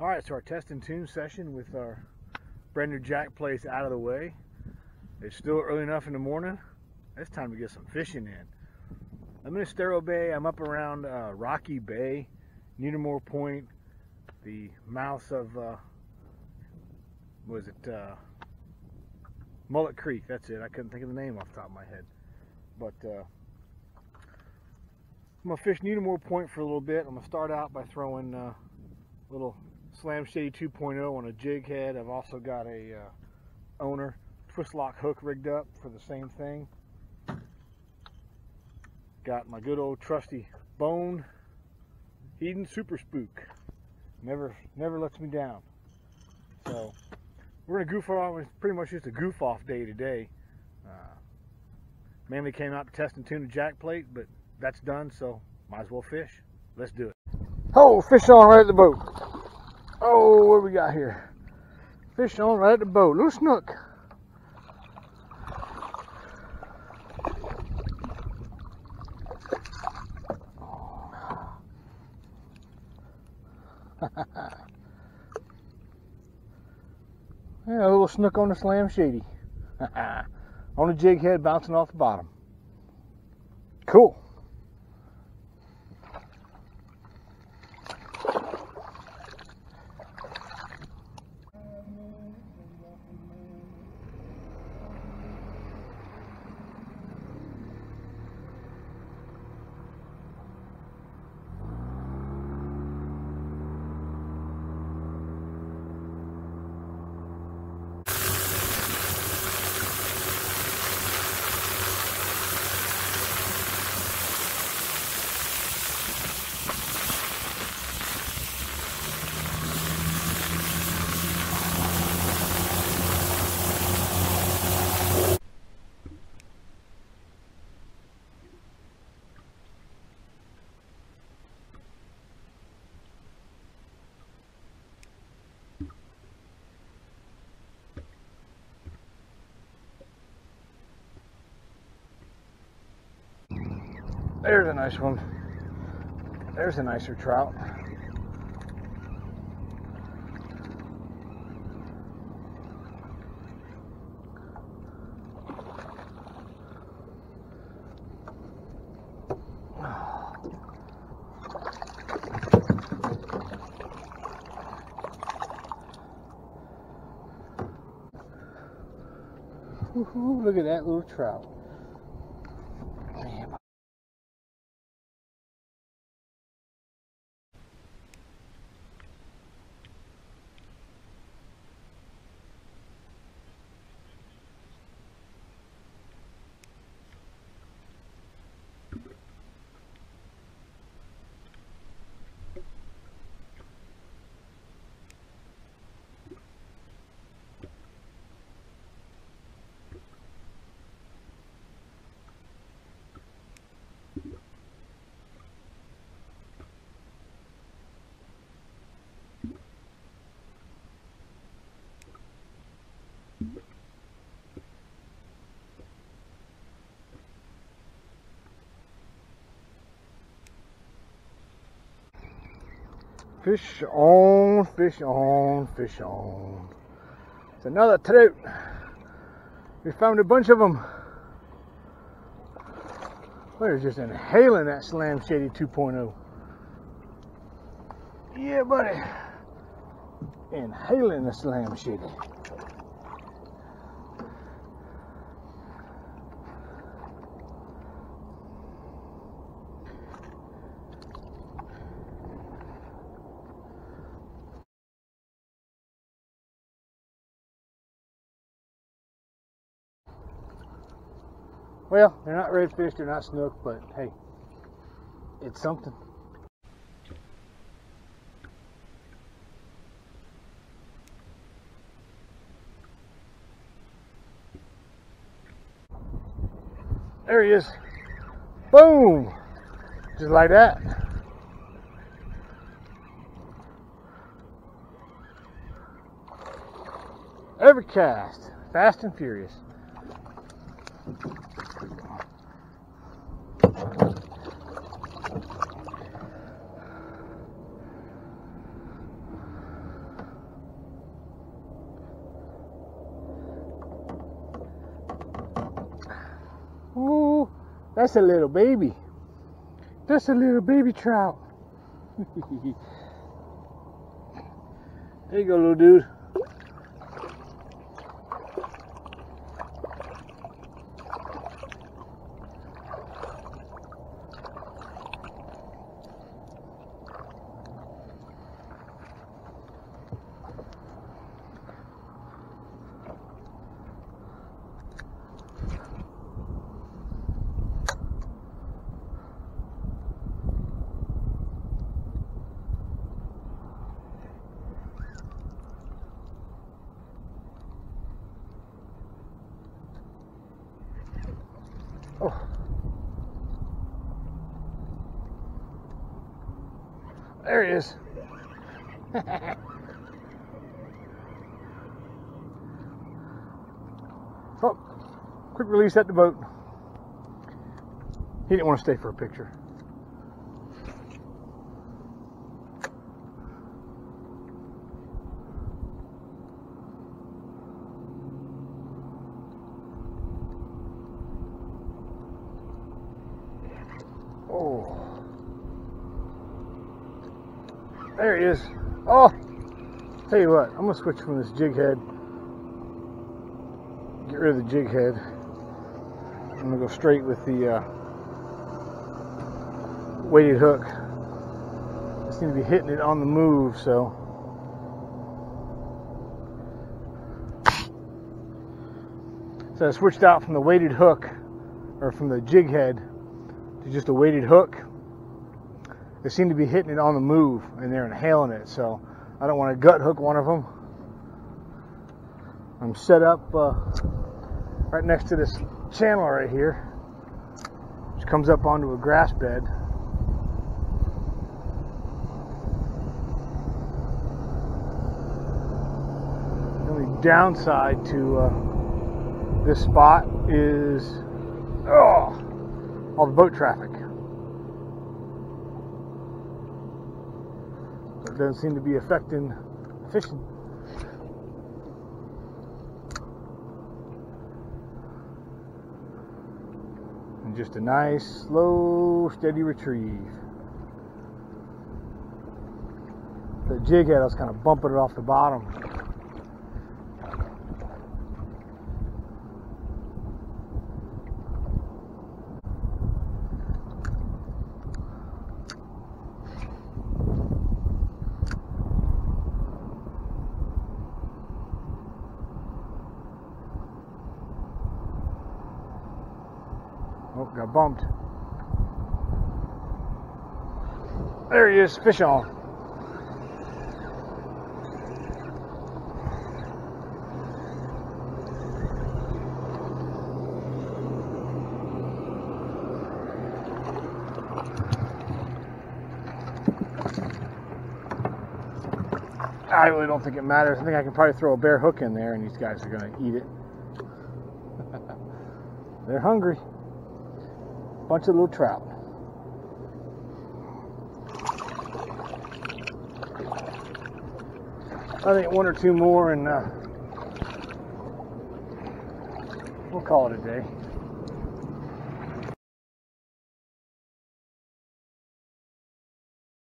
All right, so our test and tune session with our brand new jack plates out of the way. It's still early enough in the morning. It's time to get some fishing in. I'm in Estero Bay. I'm up around uh, Rocky Bay, Needmore Point, the mouth of, uh, was it, uh, Mullet Creek. That's it. I couldn't think of the name off the top of my head. But uh, I'm going to fish Needmore Point for a little bit. I'm going to start out by throwing uh, a little Slam Shady 2.0 on a jig head. I've also got a uh, owner twist lock hook rigged up for the same thing. Got my good old trusty Bone Heddon Super Spook. Never never lets me down. So we're gonna goof off. It's pretty much just a goof off day today. Uh, mainly came out to test and tune a jack plate, but that's done. So might as well fish. Let's do it. Oh, fish on right at the boat. Oh, what we got here? Fish on right at the boat. Little snook. yeah, a little snook on the slam shady. on a jig head bouncing off the bottom. Cool. There's a nice one. There's a nicer trout. Look at that little trout. Fish on, fish on, fish on. It's another trout. We found a bunch of them. They're just inhaling that Slam Shady 2.0. Yeah, buddy. Inhaling the Slam Shady. Well, they're not redfish, they're not snook, but hey, it's something. There he is. Boom! Just like that. Every cast, fast and furious. That's a little baby. That's a little baby trout. there you go, little dude. There he is. oh, quick release at the boat. He didn't want to stay for a picture. Oh. There he is. Oh. Tell you what, I'm gonna switch from this jig head. Get rid of the jig head. I'm gonna go straight with the uh, weighted hook. I seem to be hitting it on the move, so. So I switched out from the weighted hook, or from the jig head, to just a weighted hook. They seem to be hitting it on the move and they're inhaling it, so I don't want to gut hook one of them. I'm set up uh, right next to this channel right here, which comes up onto a grass bed. The only downside to uh, this spot is oh, all the boat traffic. It doesn't seem to be affecting fishing. And just a nice, slow, steady retrieve. The jig head, I was kind of bumping it off the bottom. Oh, got bumped. There he is, fish on. I really don't think it matters. I think I can probably throw a bare hook in there and these guys are going to eat it. They're hungry bunch of little trout. I think one or two more and uh, we'll call it a day.